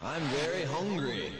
I'm very hungry.